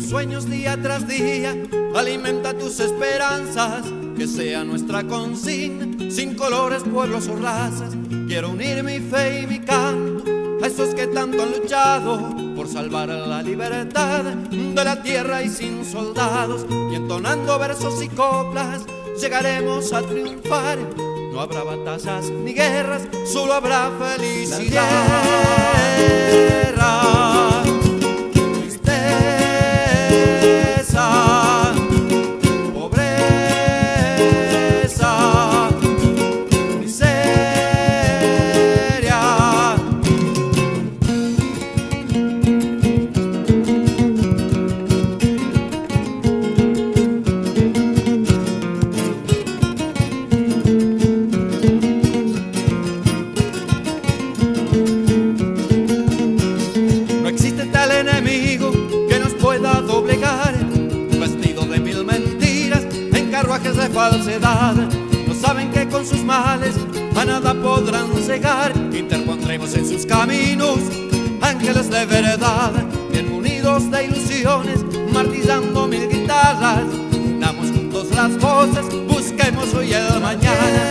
sueños día tras día, alimenta tus esperanzas, que sea nuestra consigna, sin colores, pueblos o razas. Quiero unir mi fe y mi canto a esos que tanto han luchado por salvar la libertad de la tierra y sin soldados, y entonando versos y coplas llegaremos a triunfar. No habrá batallas ni guerras, solo habrá felicidad. De falsedad. No saben que con sus males a nada podrán cegar. Interpondremos en sus caminos ángeles de verdad, bien unidos de ilusiones, martillando mil guitarras. Damos juntos las voces, busquemos hoy el mañana.